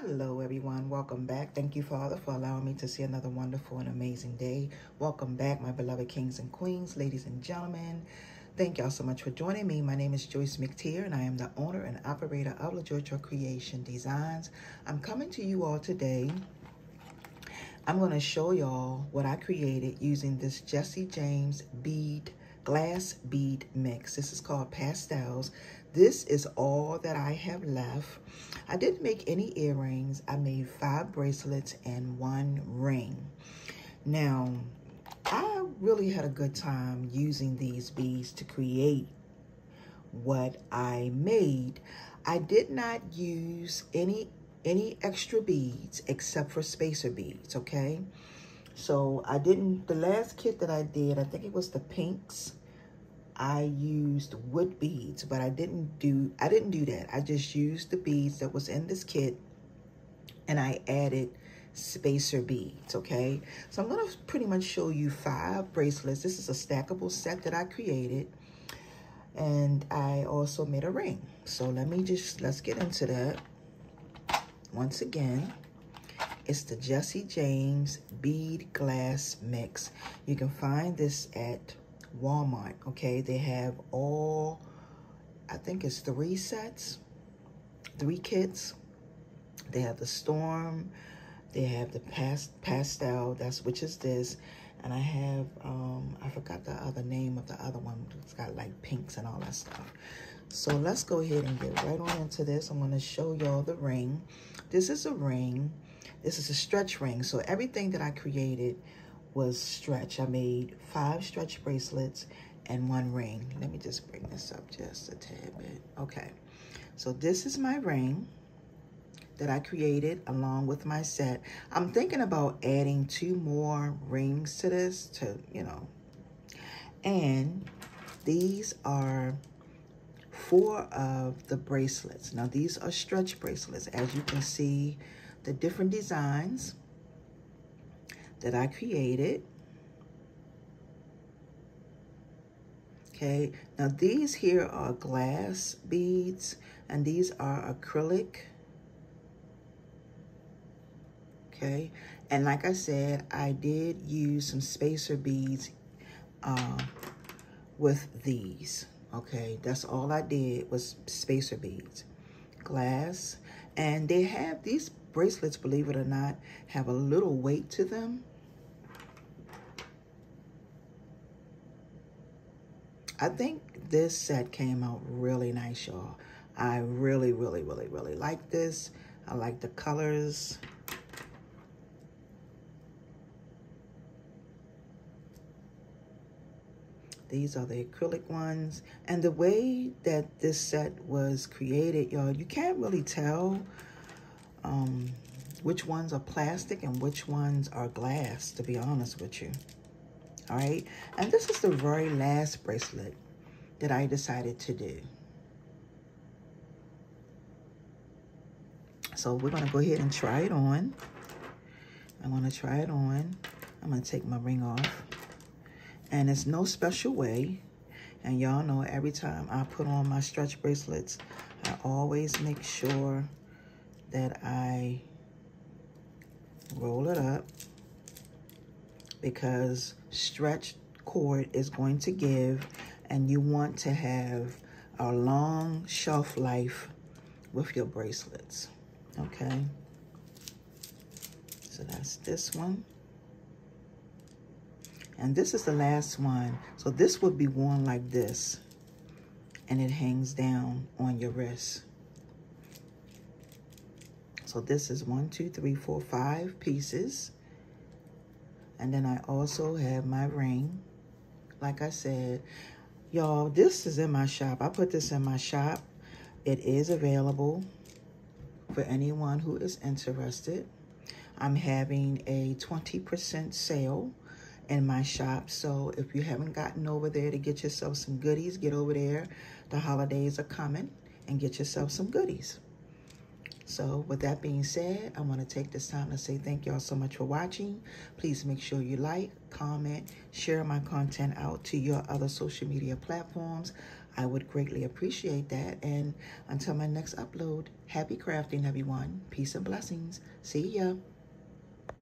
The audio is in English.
Hello, everyone. Welcome back. Thank you, Father, for allowing me to see another wonderful and amazing day. Welcome back, my beloved kings and queens, ladies and gentlemen. Thank y'all so much for joining me. My name is Joyce McTier, and I am the owner and operator of LaJoytra Creation Designs. I'm coming to you all today. I'm going to show y'all what I created using this Jesse James bead glass bead mix. This is called Pastels. This is all that I have left. I didn't make any earrings. I made five bracelets and one ring. Now, I really had a good time using these beads to create what I made. I did not use any any extra beads except for spacer beads, okay? So I didn't, the last kit that I did, I think it was the pinks. I used wood beads, but I didn't do, I didn't do that. I just used the beads that was in this kit and I added spacer beads, okay? So I'm gonna pretty much show you five bracelets. This is a stackable set that I created and I also made a ring. So let me just, let's get into that. Once again, it's the Jesse James Bead Glass Mix. You can find this at Walmart, okay? They have all, I think it's three sets, three kits. They have the Storm, they have the past Pastel, that's which is this, and I have, um, I forgot the other name of the other one. It's got like pinks and all that stuff. So let's go ahead and get right on into this. I'm going to show y'all the ring. This is a ring. This is a stretch ring. So everything that I created was stretch. I made five stretch bracelets and one ring. Let me just bring this up just a tad bit. Okay. So this is my ring that I created along with my set. I'm thinking about adding two more rings to this to, you know, and these are four of the bracelets. Now, these are stretch bracelets. As you can see, the different designs that I created. Okay, now these here are glass beads, and these are acrylic. Okay, and like I said, I did use some spacer beads uh, with these. Okay, that's all I did was spacer beads, glass. And they have these bracelets, believe it or not, have a little weight to them. I think this set came out really nice, y'all. I really, really, really, really like this. I like the colors. These are the acrylic ones. And the way that this set was created, y'all, you can't really tell um, which ones are plastic and which ones are glass, to be honest with you. All right. And this is the very last bracelet that I decided to do. So we're going to go ahead and try it on. I'm going to try it on. I'm going to take my ring off. And it's no special way. And y'all know every time I put on my stretch bracelets, I always make sure that I roll it up because stretched cord is going to give and you want to have a long shelf life with your bracelets, okay? So that's this one. And this is the last one. So this would be worn like this. And it hangs down on your wrist. So this is one, two, three, four, five pieces. And then I also have my ring. Like I said, y'all, this is in my shop. I put this in my shop. It is available for anyone who is interested. I'm having a 20% sale in my shop. So if you haven't gotten over there to get yourself some goodies, get over there. The holidays are coming and get yourself some goodies. So with that being said, I want to take this time to say thank y'all so much for watching. Please make sure you like, comment, share my content out to your other social media platforms. I would greatly appreciate that. And until my next upload, happy crafting, everyone. Peace and blessings. See ya.